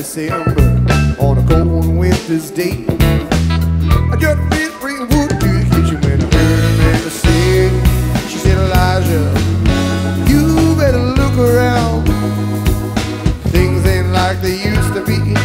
December on a cold winter's day. I just feel green wood to the kitchen when I heard a man say, She said, Elijah, you better look around. Things ain't like they used to be.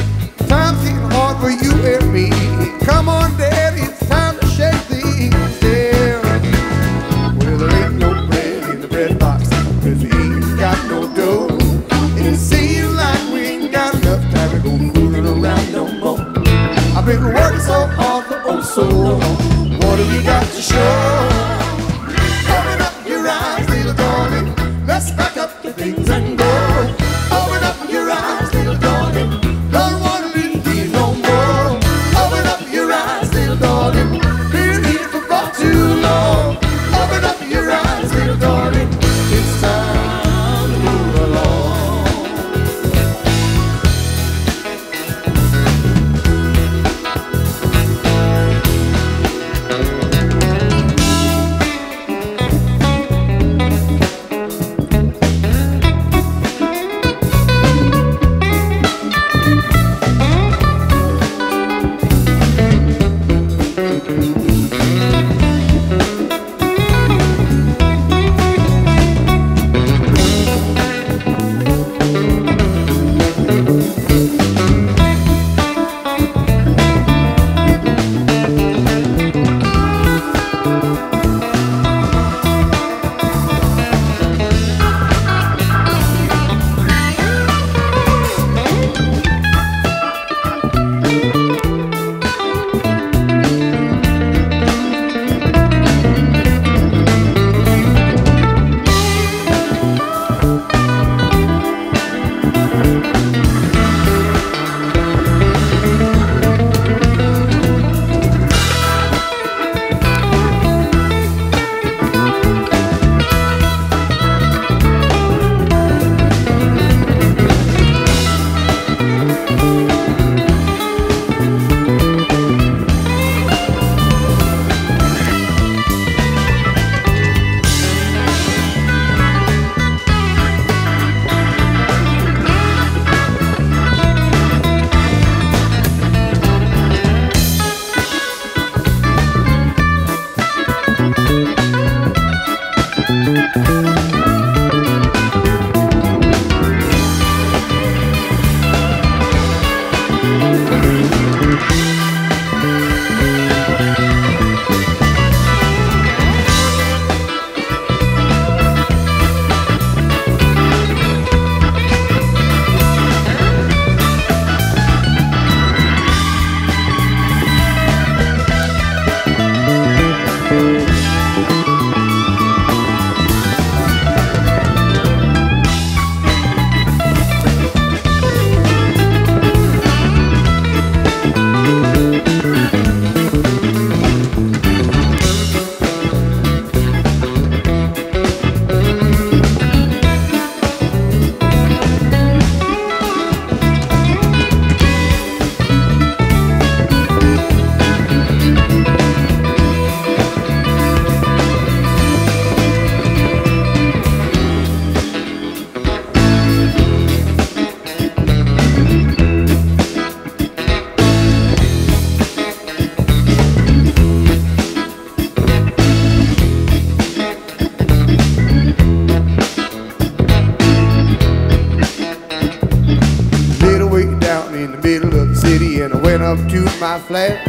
up to my flat.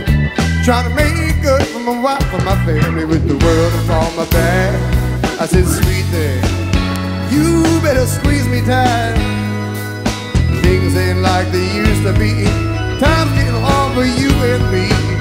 Trying to make good for my wife and my family with the world upon my back. I said, sweet thing, you better squeeze me tight. Things ain't like they used to be. Time's getting hard for you and me.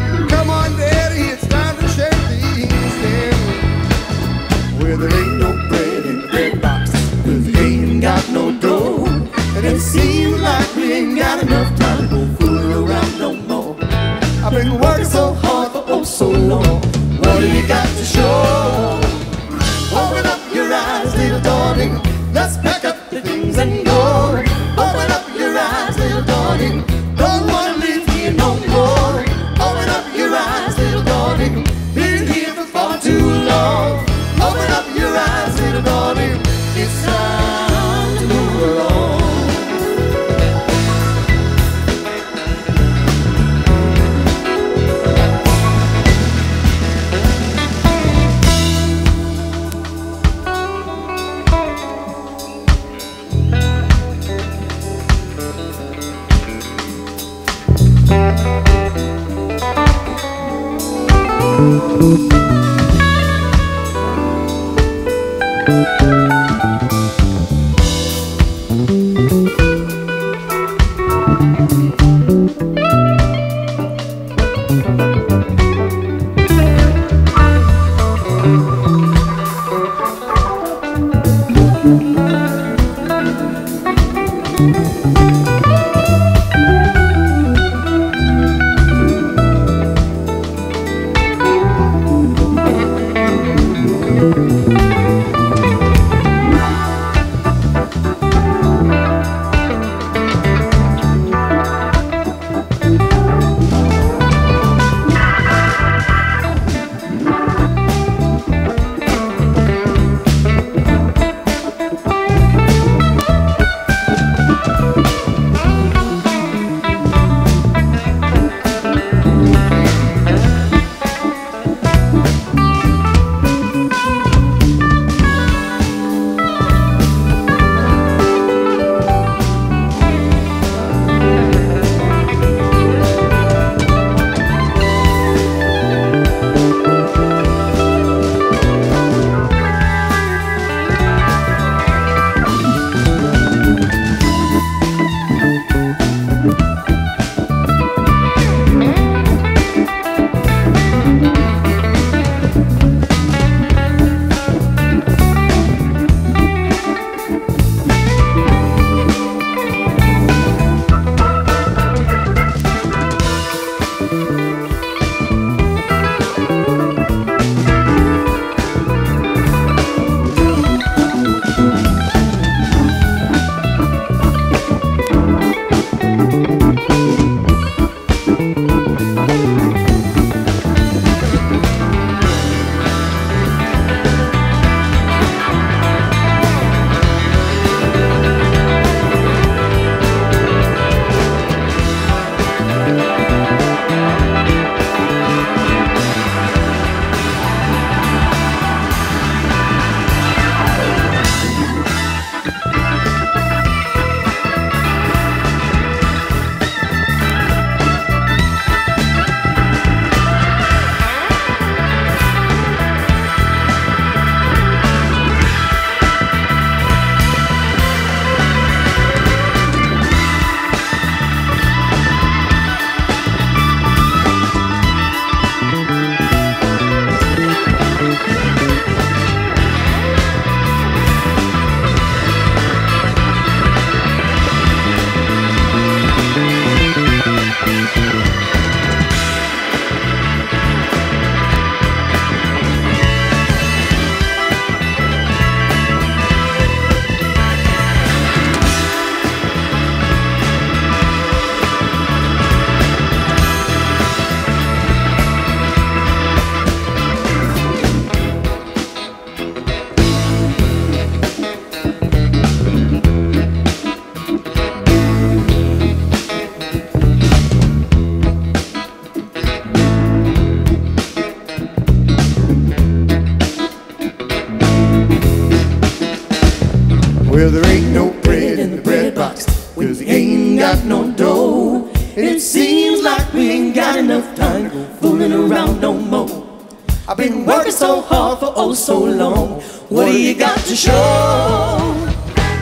So long. What do you got to show?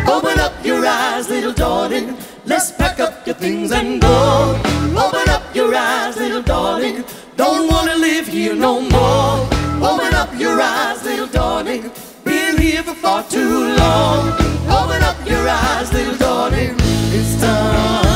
Open up your eyes, little darling. Let's pack up your things and go. Open up your eyes, little darling. Don't wanna live here no more. Open up your eyes, little darling. Been here for far too long. Open up your eyes, little darling. It's time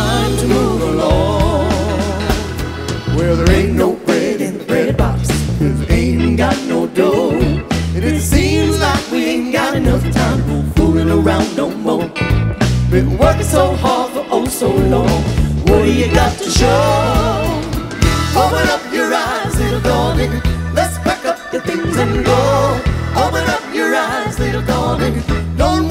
Been working so hard for oh so long. What do you got to show? Open up your eyes, little darling. Let's pack up your things and go. Open up your eyes, little darling. Don't